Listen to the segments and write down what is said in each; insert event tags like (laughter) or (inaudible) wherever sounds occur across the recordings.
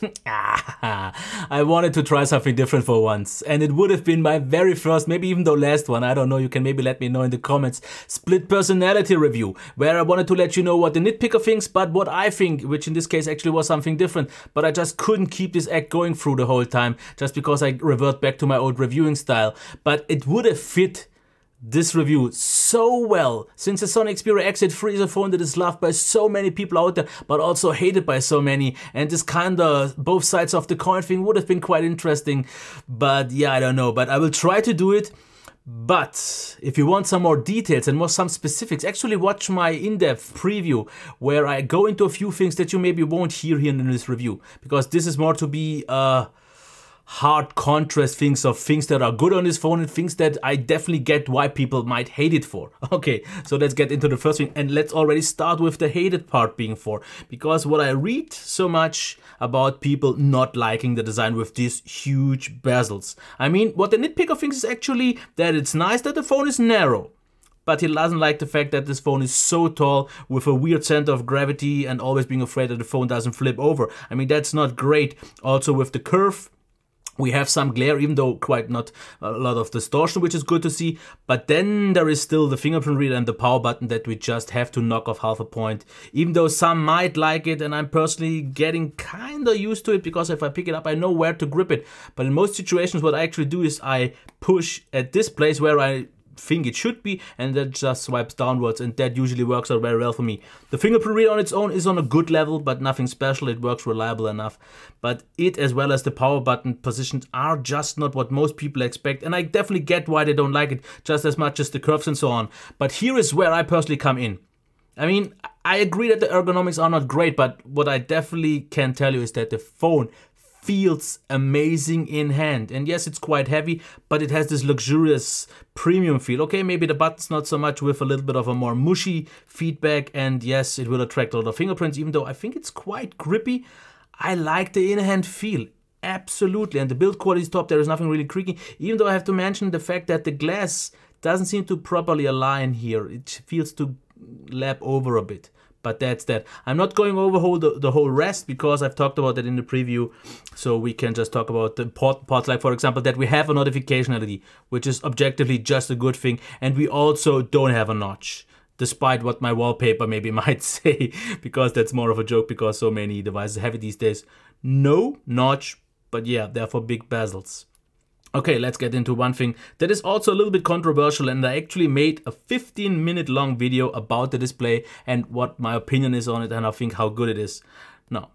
(laughs) I wanted to try something different for once, and it would have been my very first, maybe even the last one, I don't know, you can maybe let me know in the comments, split personality review, where I wanted to let you know what the nitpicker thinks, but what I think, which in this case actually was something different, but I just couldn't keep this act going through the whole time, just because I revert back to my old reviewing style. But it would have fit this review so well. Since the Sony Xperia XZ3 is a phone that is loved by so many people out there but also hated by so many. And this kind of both sides of the coin thing would have been quite interesting but yeah I don't know. But I will try to do it. But if you want some more details and more some specifics, actually watch my in-depth preview where I go into a few things that you maybe won't hear here in this review because this is more to be uh, hard contrast things of things that are good on this phone and things that I definitely get why people might hate it for. (laughs) Okay, so let's get into the first thing and let's already start with the hated part being for because what I read so much about people not liking the design with these huge bezels. I mean, what the nitpicker thinks is actually that it's nice that the phone is narrow but he doesn't like the fact that this phone is so tall with a weird center of gravity and always being afraid that the phone doesn't flip over. I mean, that's not great. Also with the curve, we have some glare, even though quite not a lot of distortion, which is good to see. But then there is still the fingerprint reader and the power button that we just have to knock off half a point. Even though some might like it, and I'm personally getting kind of used to it because if I pick it up, I know where to grip it. But in most situations, what I actually do is I push at this place where I think it should be and that just swipes downwards and that usually works out very well for me. The fingerprint reader on its own is on a good level but nothing special, it works reliable enough. But it as well as the power button positions are just not what most people expect and I definitely get why they don't like it just as much as the curves and so on. But here is where I personally come in. I mean, I agree that the ergonomics are not great, but what I definitely can tell you is that the phone feels amazing in hand. And yes, it's quite heavy, but it has this luxurious premium feel. Okay, maybe the button's not so much with a little bit of a more mushy feedback. And yes, it will attract a lot of fingerprints, even though I think it's quite grippy. I like the in-hand feel. Absolutely. And the build quality is top. There is nothing really creaky. Even though I have to mention the fact that the glass doesn't seem to properly align here. It feels to lap over a bit but that's that. I'm not going over whole the, the whole rest because I've talked about that in the preview. So we can just talk about the port, parts like, for example, that we have a notification LED, which is objectively just a good thing. And we also don't have a notch, despite what my wallpaper maybe (laughs) might say, because that's more of a joke because so many devices have it these days. No notch, but yeah, therefore big bezels. Okay, let's get into one thing that is also a little bit controversial and I actually made a 15 minute long video about the display and what my opinion is on it and I think how good it is. Now,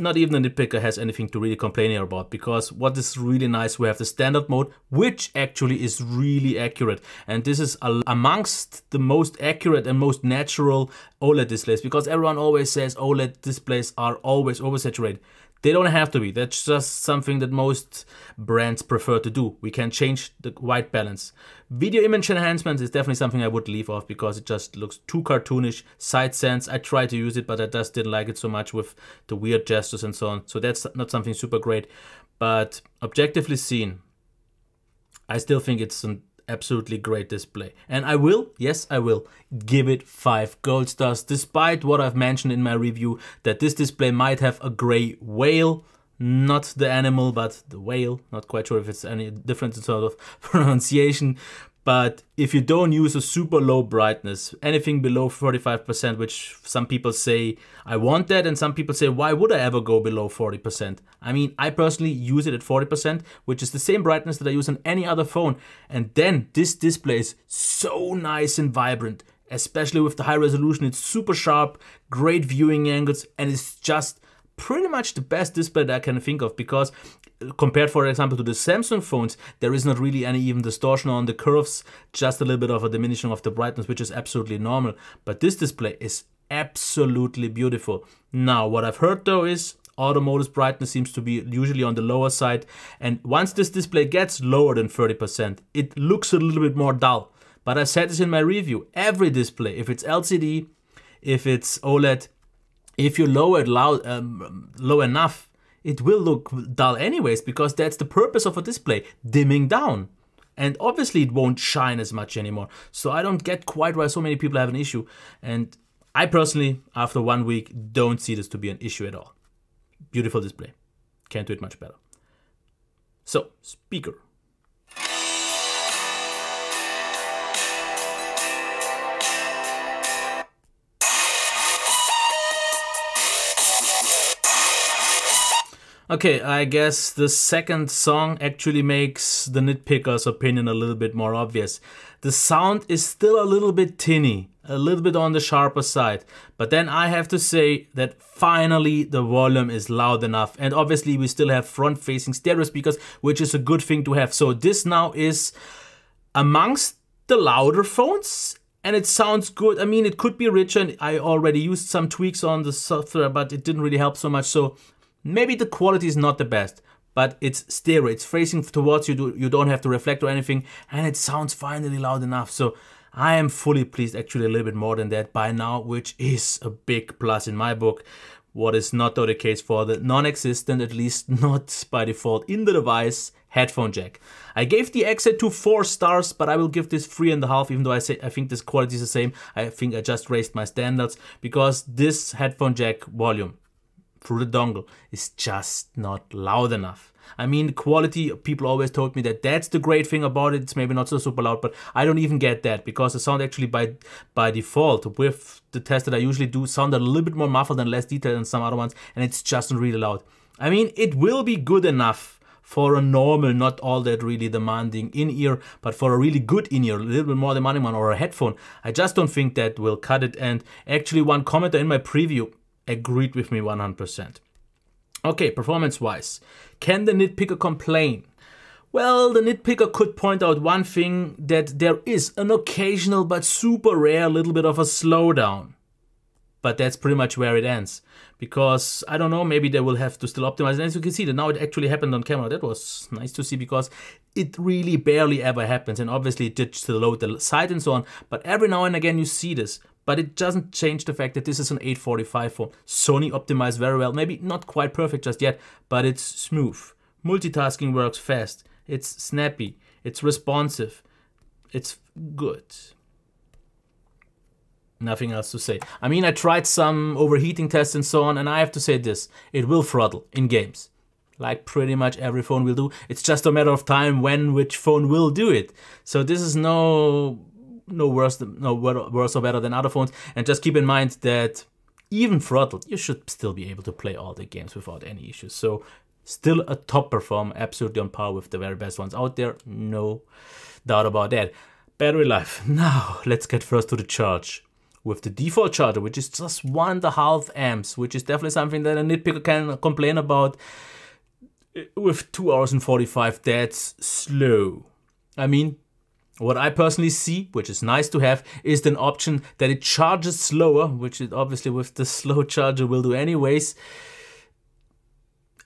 not even the nitpicker has anything to really complain here about because what is really nice, we have the standard mode, which actually is really accurate. And this is amongst the most accurate and most natural OLED displays because everyone always says OLED displays are always oversaturated. They don't have to be. That's just something that most brands prefer to do. We can change the white balance. Video image enhancement is definitely something I would leave off because it just looks too cartoonish. Side sense, I tried to use it, but I just didn't like it so much with the weird gestures and so on. So that's not something super great. But objectively seen, I still think it's absolutely great display. And I will, yes, I will give it five gold stars, despite what I've mentioned in my review that this display might have a gray whale. Not the animal, but the whale. Not quite sure if it's any different in sort of (laughs) pronunciation. But if you don't use a super low brightness, anything below 45%, which some people say, I want that, and some people say, why would I ever go below 40%? I mean, I personally use it at 40%, which is the same brightness that I use on any other phone. And then this display is so nice and vibrant, especially with the high resolution. It's super sharp, great viewing angles, and it's just pretty much the best display that I can think of because compared for example to the Samsung phones there is not really any even distortion on the curves just a little bit of a diminishing of the brightness which is absolutely normal. But this display is absolutely beautiful. Now what I've heard though is automotive brightness seems to be usually on the lower side. And once this display gets lower than 30% it looks a little bit more dull. But I said this in my review. Every display if it's LCD if it's OLED if you lower it loud, um, low enough, it will look dull anyways, because that's the purpose of a display, dimming down. And obviously it won't shine as much anymore. So I don't get quite why so many people have an issue. And I personally, after one week, don't see this to be an issue at all. Beautiful display. Can't do it much better. So, speaker. Okay, I guess the second song actually makes the nitpicker's opinion a little bit more obvious. The sound is still a little bit tinny, a little bit on the sharper side, but then I have to say that finally the volume is loud enough, and obviously we still have front facing stereo speakers, which is a good thing to have. So this now is amongst the louder phones and it sounds good. I mean, it could be richer. I already used some tweaks on the software, but it didn't really help so much. So Maybe the quality is not the best, but it's stereo, it's facing towards you, you don't have to reflect or anything, and it sounds finally loud enough. So I am fully pleased, actually a little bit more than that by now, which is a big plus in my book. What is not though the case for the non-existent, at least not by default in the device, headphone jack. I gave the XZ2 four stars, but I will give this three and a half, even though I say I think this quality is the same. I think I just raised my standards because this headphone jack volume through the dongle is just not loud enough. I mean, quality, people always told me that that's the great thing about it. It's maybe not so super loud, but I don't even get that because the sound actually by by default with the test that I usually do sound a little bit more muffled and less detailed than some other ones, and it's just not really loud. I mean, it will be good enough for a normal, not all that really demanding in ear, but for a really good in ear, a little bit more demanding one or a headphone. I just don't think that will cut it. And actually, one commenter in my preview agreed with me 100%. Okay, performance wise, can the nitpicker complain? Well, the nitpicker could point out one thing that there is an occasional but super rare little bit of a slowdown. But that's pretty much where it ends. Because, I don't know, maybe they will have to still optimize. And as you can see, that now it actually happened on camera. That was nice to see because it really barely ever happens. And obviously it did still load the site and so on. But every now and again you see this but it doesn't change the fact that this is an 845 phone. Sony optimized very well, maybe not quite perfect just yet, but it's smooth. Multitasking works fast, it's snappy, it's responsive, it's good. Nothing else to say. I mean, I tried some overheating tests and so on, and I have to say this it will throttle in games. Like pretty much every phone will do. It's just a matter of time when which phone will do it. So this is no no worse than, no worse or better than other phones. And just keep in mind that even throttled, you should still be able to play all the games without any issues. So still a top performer, absolutely on par with the very best ones out there. No doubt about that. Battery life. (laughs) Now let's get first to the charge. With the default charger, which is just one and a half amps, which is definitely something that a nitpicker can complain about. Eh, with two hours and 45, that's slow. I mean, what I personally see, which is nice to have, is an option that it charges slower, which it obviously with the (laughs) slow charger will do anyways.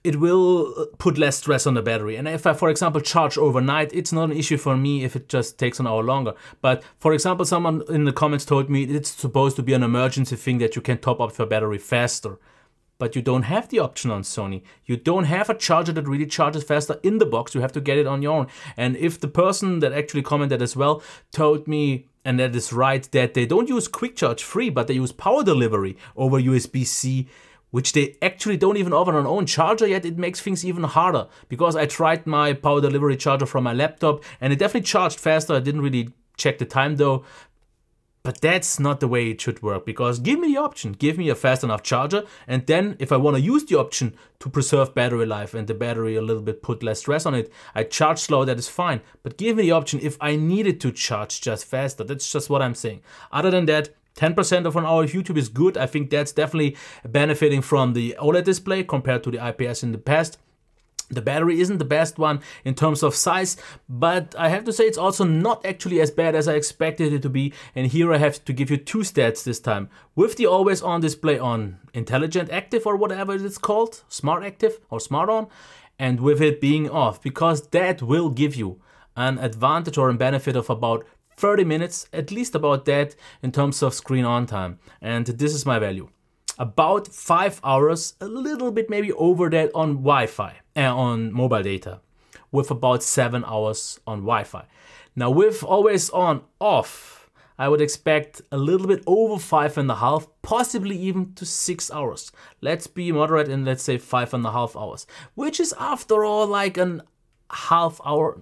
It will uh, put less stress on the battery. And if I, for example, charge overnight, it's not an issue for me if it just takes an hour longer. But for example, someone in the comments told me it's supposed to be an emergency thing that you can top up your battery faster but you don't have the option on Sony. You don't have a charger that really charges faster in the box. You have to get it on your own. And if the person that actually commented as well told me, and that is right, that they don't use quick charge three, but they use power delivery over USB C which they actually don't even offer on own charger yet, it makes things even harder. Because I tried my power delivery charger from my laptop and it definitely charged faster. I didn't really check the time though, but that's not the way it should work because give me the option, give me a fast enough charger, and then if I want to use the option to preserve battery life and the battery a little bit put less stress on it, I charge slow, that is fine. But give me the option if I needed to charge just faster, that's just what I'm saying. Other than that, 10% of an hour of YouTube is good. I think that's definitely benefiting from the OLED display compared to the IPS in the past. The battery isn't the best one in terms of size, but I have to say it's also not actually as bad as I expected it to be. And here I have to give you two stats this time. With the always on display on intelligent active or whatever it's called, smart active or smart on, and with it being off, because that will give you an advantage or a benefit of about 30 minutes, at least about that in terms of screen on time. And this is my value about five hours, a little bit maybe over that on Wi-Fi uh, on mobile data, with about seven hours on Wi-Fi. Now with always on off, I would expect a little bit over five and a half, possibly even to six hours. Let's be moderate and let's say five and a half hours, which is after all like an half hour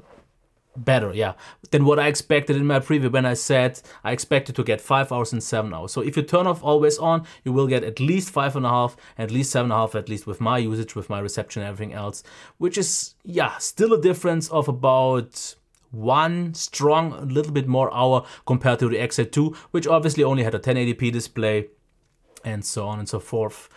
better, yeah, than what I expected in my preview when I said I expected to get five hours and seven hours. So if you turn off always on, you will get at least five and a half, at least seven and a half, at least with my usage, with my reception and everything else, which is, yeah, still a difference of about one strong, a little bit more hour compared to the XZ2, which obviously only had a 1080p display and so on and so forth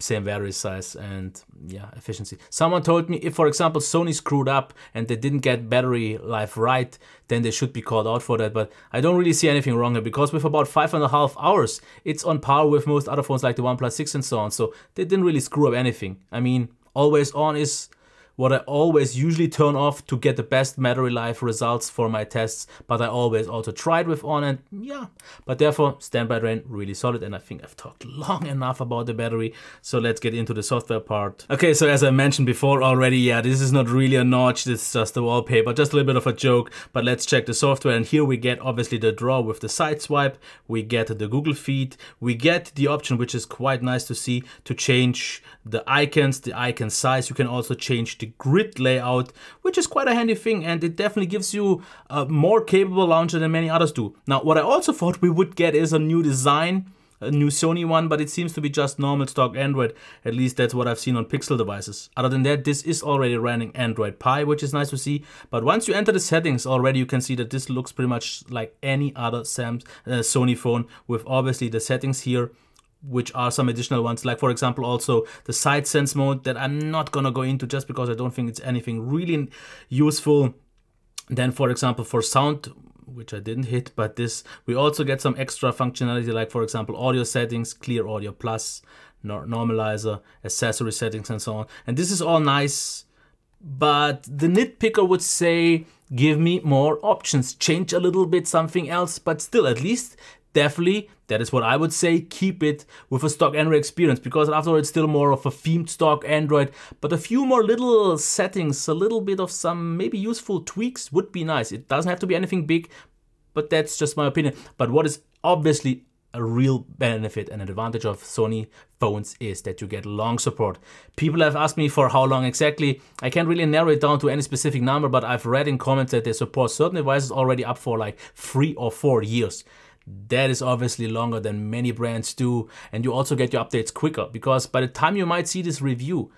same battery size and yeah efficiency. Someone told me if for example sony screwed up and they didn't get battery life right then they should be called out for that. But i don't really see anything wrong here because with about five and a half hours it's on par with most other phones like the oneplus 6 and so on. So they didn't really screw up anything. I mean always on is what I always usually turn off to get the best battery life results for my tests, but I always also try it with on and yeah, but therefore standby drain really solid and I think I've talked (laughs) long enough about the battery, so let's get into the software part. Okay, so as I mentioned before already, yeah, this is not really a notch, this is just a wallpaper, just a little bit of a joke, but let's check the software and here we get obviously the draw with the side swipe, we get the Google feed, we get the option which is quite nice to see to change the icons, the icon size, you can also change the grid layout, which is quite a handy thing and it definitely gives you a more capable launcher than many others do. Now, what I also (laughs) thought we would get is a new design, a new Sony one, but it seems to be just normal stock Android. At least that's what I've seen on Pixel devices. Other than that, this is already running Android Pie, which is nice to see. But once you enter the settings already, you can see that this looks pretty much like any other Sam's, uh, Sony phone with obviously the settings here which are some additional ones. Like for example also the side sense mode that i'm not gonna go into just because i don't think it's anything really useful. Then for example for sound which i didn't hit but this we also get some extra functionality like for example audio settings clear audio plus normalizer accessory settings and so on. And this is all nice but the nitpicker would say give me more options. Change a little bit something else but still at least definitely that is what I would say. Keep it with a stock Android experience because after all, it's still more of a themed stock Android. But a few more little settings, a little bit of some maybe useful tweaks would be nice. It doesn't have to be anything big, but that's just my opinion. But what is obviously a real benefit and advantage of Sony phones is that you get long support. People have asked me for how long exactly. I can't really narrow it down to any specific number, but I've read in comments that they support certain devices already up for like three or four years that is obviously longer than many brands do and you also get your updates quicker because by the time you might see this review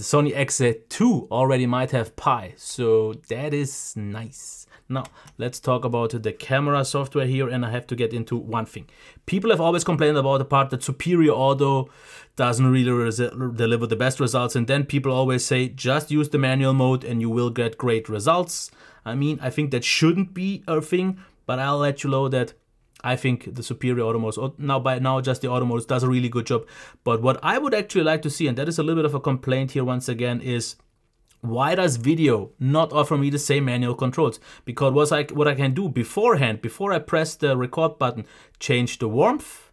the Sony XZ2 already might have Pie so that is nice. Now let's talk about the camera software here and I have to get into one thing. People have always complained about the part that Superior Auto doesn't really deliver the best results and then people always say just use the manual mode and you will get great results. I mean I think that shouldn't be a thing but I'll let you know that I think the superior auto oh, now by now just the auto does a really good job. But what I would actually like to see, and that is a little bit of a complaint here once again, is why does video not offer me the same manual controls? Because what I, what I can do beforehand, before I press the record button, change the warmth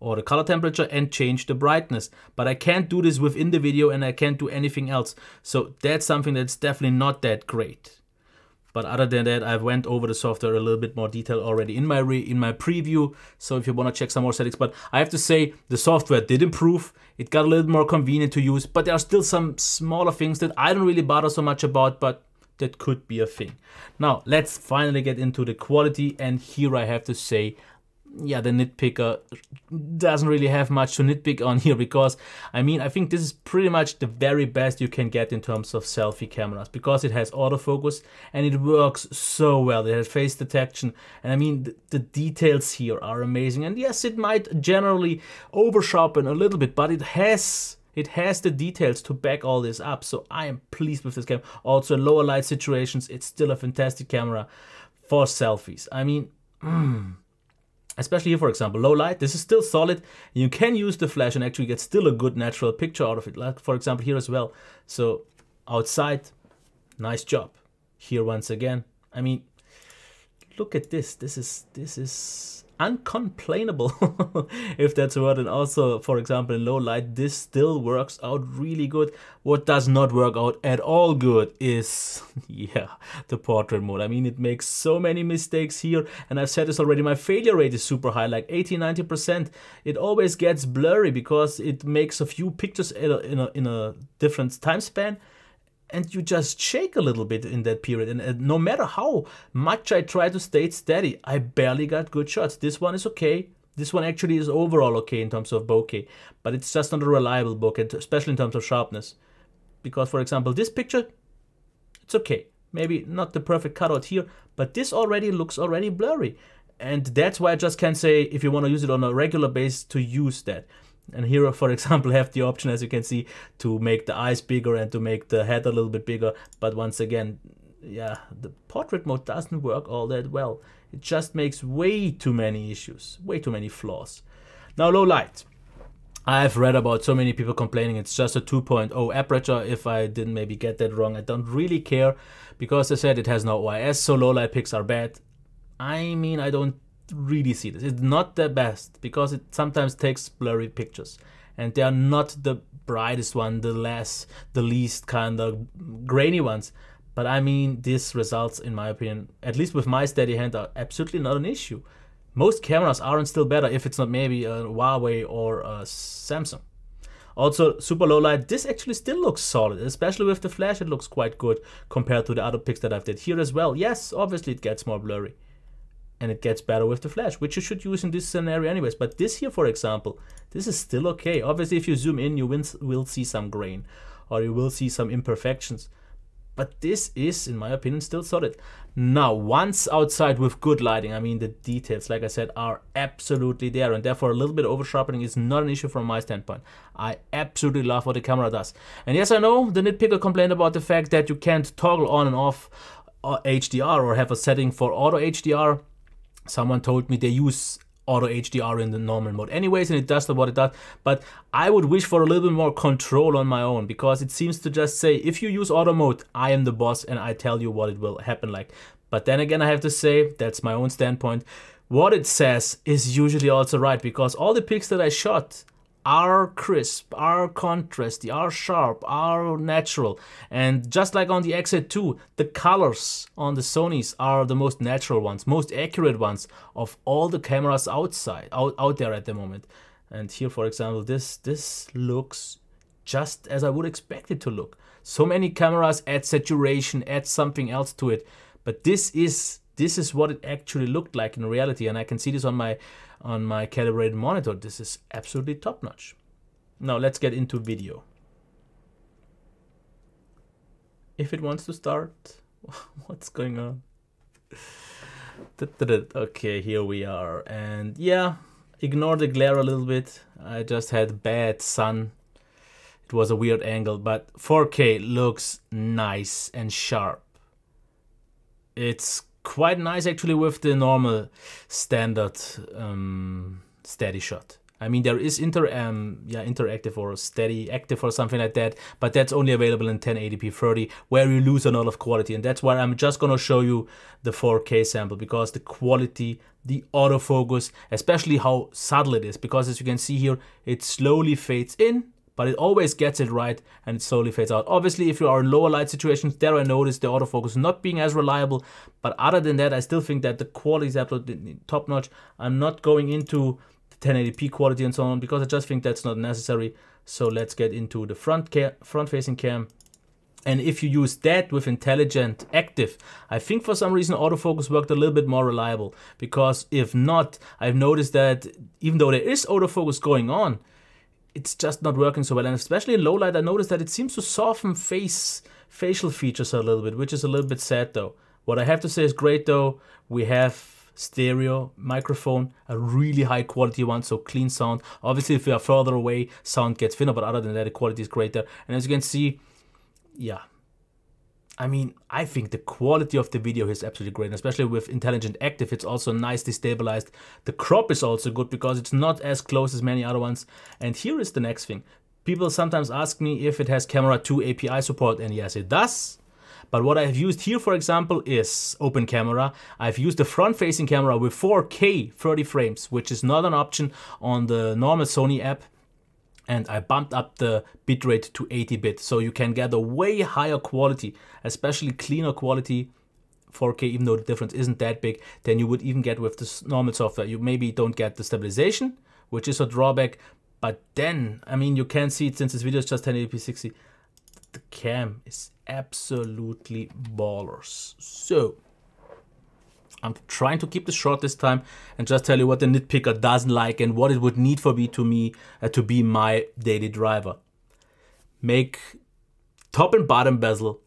or the color temperature and change the brightness. But I can't do this within the video and I can't do anything else. So that's something that's definitely not that great. But other than that, I've went over the software a little bit more detail already in my in my preview. So if you want to check some more settings, but I have to say the software did improve. It got a little more convenient to use, but there are still some smaller things that I don't really bother so much about, but that could be a thing. Now let's finally get into the quality, and here I have to say yeah, the nitpicker doesn't really have much to nitpick on (laughs) here because I mean, I think this is pretty much the very best you can get in terms of selfie cameras because it has autofocus and it works so well. It has face detection, and I mean, the, the details here are amazing. And yes, it might generally over sharpen a little bit, but it has it has the details to back all this up. So I am pleased with this camera. Also, in lower light situations, it's still a fantastic camera for selfies. I mean. Mm, especially here for example low light this is still solid. You can use the flash and actually get still a good natural picture out of it. Like for example here as well. So outside nice job. Here once again. I mean look at this. This is this is uncomplainable, (laughs) if that's a word. And also, for example, in low light, this still works out really good. What does not work out at all good is, (laughs) yeah, the portrait mode. I mean, it makes so many mistakes here. And I've said this already, my failure rate is super high, like 80, 90%. It always gets blurry because it makes a few pictures in a, in a, in a different time span and you just shake a little bit in that period. And, no matter how much I try to stay steady, I barely got good shots. This one is okay. This one actually is overall okay in terms of bokeh, but it's just not a reliable bokeh, especially in terms of sharpness. Because, for example, this picture, it's okay. Maybe not the perfect cutout here, but this already looks already blurry. And that's why I just can't say if you want to use it on a regular base to use that. And here, for (laughs) example, have the option, as you can see, to make the eyes bigger and to make the head a little bit bigger. But once again, yeah, the portrait mode doesn't work all that well. It just makes way too many issues, way too many flaws. Now, low light. I've read about so many people complaining it's just a 2.0 aperture. If I didn't maybe get that wrong, I don't really care because I said it has no OIS, so low light pics are bad. I mean, I don't really see this. It's not the best because it sometimes takes blurry pictures and they are not the brightest one, the less, the least kind of grainy ones. But I mean, this results, in my opinion, at least with my steady hand, are absolutely not an issue. Most cameras aren't still better if it's not maybe a Huawei or a Samsung. Also, super low light, this actually still looks solid, especially with the flash, it looks quite good compared to the other pics that I've did here as well. Yes, obviously it gets more blurry and it gets better with the flash, which you should use in this scenario anyways. But this here, for example, this is still okay. Obviously, if you zoom in, you will see some grain or you will see some imperfections. But this is, in my opinion, still solid. Now, once outside with good lighting, I mean, the details, like I said, are absolutely there. And therefore, a little bit over sharpening is not an issue from my standpoint. I absolutely love what the camera does. And yes, I know the nitpicker complained about the fact that you can't toggle on and off HDR uh, or have a setting for auto HDR someone told me they use auto HDR in the normal mode. Anyways and it does what it does but I would wish for a little bit more control on my own because it seems to just say if you use auto mode I am the boss and I tell you what it will happen like. But then again I have to say that's my own standpoint. What it says is usually also right because all the pics that I shot are crisp, are contrasty, are sharp, are natural. And just like on the XZ2, the colors on the Sonys are the most natural ones, most accurate ones of all the cameras outside, out, out there at the moment. And here, for example, this this looks just as I would expect it to look. So many cameras add saturation, add something else to it, but this is this is what it actually looked like in reality, and I can see this on my on my calibrated monitor. This is absolutely top notch. Now let's get into video. If it wants to start, (laughs) what's going on? (laughs) Okay, here we are. And yeah, ignore the glare a little bit. I just had bad sun. It was a weird angle, but 4K looks nice and sharp. It's quite nice actually with the normal standard um, steady shot. I mean, there is inter um, yeah interactive or steady active or something like that, but that's only available in 1080p 30, where you lose a lot of quality, and that's why I'm just gonna show you the 4K sample because the quality, the autofocus, especially how subtle it is, because as you can see here, it slowly fades in but it always gets it right and it slowly fades out. Obviously, if you are in lower light situations, there I noticed the autofocus not being as reliable, but other than that, I still think that the quality is absolutely top notch. I'm not going into 1080p quality and so on because I just think that's not necessary. So let's get into the front front facing cam. And if you use that with intelligent active, I think for some reason autofocus worked a little bit more reliable because if not, I've noticed that even though there is autofocus going on, it's just not working so well. And especially in low light, I noticed that it seems to soften face facial features a little bit, which is a little bit sad though. What I have to say is great though. We have stereo microphone, a really high quality one, so clean sound. Obviously, if you are further away, sound gets thinner, but other than that, the quality is great. And as you can see, yeah, I mean, I think the quality of the video is absolutely great, especially with Intelligent Active. It's also nicely stabilized. The crop is also good because it's not as close as many other ones. And here is the next thing. People sometimes ask me if it has Camera 2 API support, and yes, it does. But what I've used here, for example, is open camera. I've used the front facing camera with 4K 30 frames, which is not an option on the normal Sony app. And I bumped up the bitrate to 80 bit, so you can get a way higher quality, especially cleaner quality 4K, even though the difference isn't that big, than you would even get with this normal software. You maybe don't get the stabilization, which is a drawback, but then, I mean, you can see it since this video is just 1080p 60 the cam is absolutely ballers. So, I'm trying to keep this short this time and just tell you what the nitpicker doesn't like and what it would need for me to me uh, to be my daily driver. Make top and bottom bezel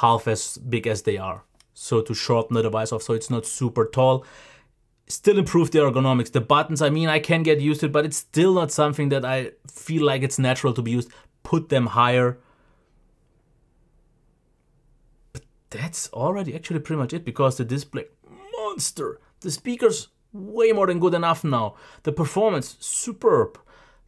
half as big as they are. So to shorten the device off so it's not super tall. Still improve the ergonomics. The buttons, I mean, I can get used to it, but it's still not something that I feel like it's natural to be used. Put them higher But that's already actually pretty much it because the display monster. The speakers way more than good enough now. The performance superb.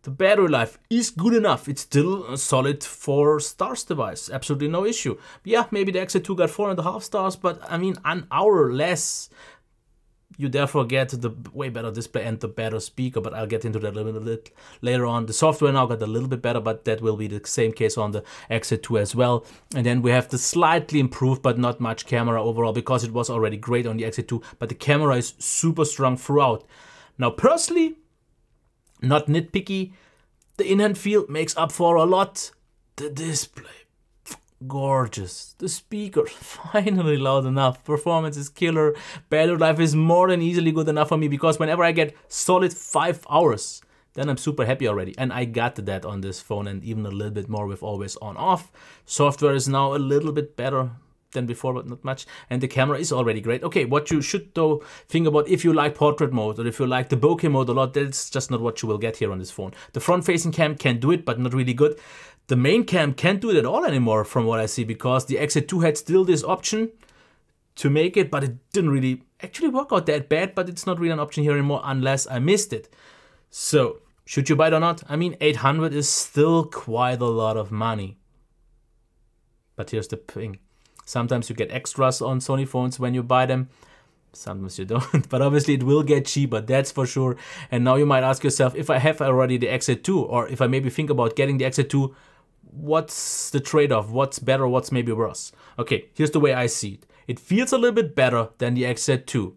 The battery life is good enough. It's still a solid four stars device. Absolutely no issue. Yeah, maybe the XZ2 got four and a half stars, but I mean an hour less you therefore get the way better display and the better speaker, but I'll get into that a little bit later on. The software now got a little bit better, but that will be the same case on the XZ2 as well. And then we have the slightly improved, but not much camera overall because it was already great on the XZ2, but the camera is super strong throughout. Now, personally, not nitpicky, the in-hand feel makes up for a lot. The display gorgeous. The speaker (laughs) finally loud enough. Performance is killer. Battery life is more than easily good enough for me because whenever I get solid five hours, then I'm super happy already. And I got that on this phone and even a little bit more with always on off. Software is now a little bit better than before, but not much. And the camera is already great. Okay, what you should though think about if you like portrait mode or if you like the bokeh mode a lot, that's just not what you will get here on this phone. The front facing cam can do it, but not really good. The main cam can't do it at all anymore from what I see because the XZ2 had still this option to make it, but it didn't really actually work out that bad, but it's not really an option here anymore unless I missed it. So, should you buy it or not? I mean, 800 is still quite a lot of money. But here's the thing. Sometimes you get extras on Sony phones when you buy them. Sometimes you don't, (laughs) but obviously it will get cheaper, that's for sure. And now you might ask yourself, if I have already the XZ2, or if I maybe think about getting the XZ2, what's the trade-off? What's better? What's maybe worse? Okay, here's the way I see it. It feels a little bit better than the XZ2.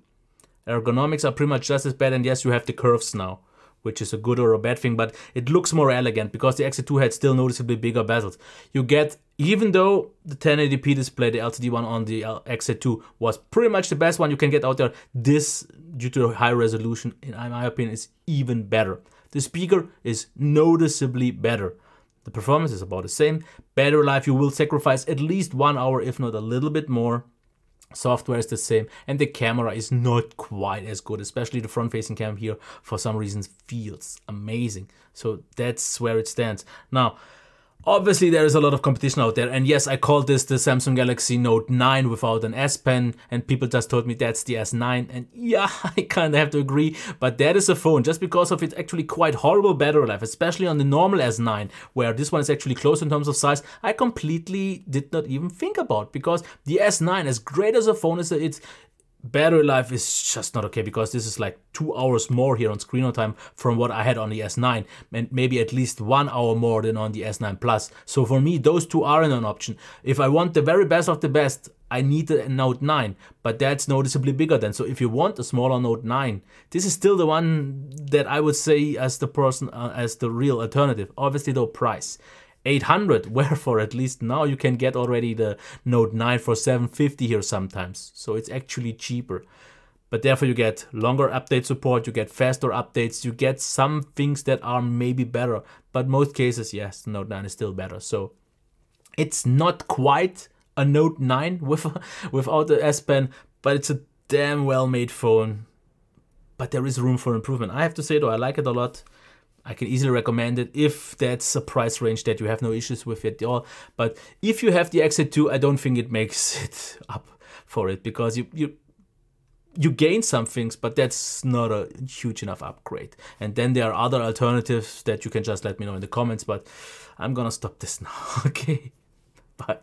Ergonomics are pretty much just as bad, and yes, you have the curves now, which is a good or a bad thing, but it looks more elegant because the XZ2 had still noticeably bigger bezels. You get, even though the 1080p display, the LCD one on the XZ2 was pretty much the best one you can get out there, this, due to the high resolution, in my opinion, is even better. The speaker is noticeably better. The performance is about the same. Battery life, you will sacrifice at least one hour, if not a little bit more. Software is the same, and the camera is not quite as good, especially the front facing cam here, for some reasons, feels amazing. So that's where it stands. Now, Obviously, there is a lot of competition out there, and yes, I called this the Samsung Galaxy Note 9 without an S Pen, and people just told me that's the S9, and (laughs) yeah, I kinda have to agree, but that is a phone, just because of its actually quite horrible battery life, especially on the normal S9, where this one is actually close in terms of size, I completely did not even think about, because the S9, as great as a phone is, it's battery life is just not okay because this is like two hours more here on screen on time from what I had on the S9 and maybe at least one hour more than on the S9 Plus. So for me, those two aren't an option. If I want the very best of the best, I need the Note 9, but that's noticeably bigger than. So if you want a smaller Note 9, this is still the one that I would say as the person, uh, as the real alternative. Obviously though price. 800 (laughs) wherefore at least now you can get already the note 9 for 750 here sometimes. So it's actually cheaper. But therefore you get longer update support you get faster updates you get some things that are maybe better. But most cases yes the note 9 is still better. So it's not quite a note 9 (laughs) with without the s pen but it's a damn well made phone. But there is room for improvement. I have to say though i like it a lot I can easily recommend it if that's a price range that you have no issues with at all. But if you have the XZ2, I don't think it makes (laughs) it up for it because you you you gain some things, but that's not a huge enough upgrade. And then there are other alternatives that you can just let me know in the comments. But I'm gonna stop this (laughs) now. okay, bye.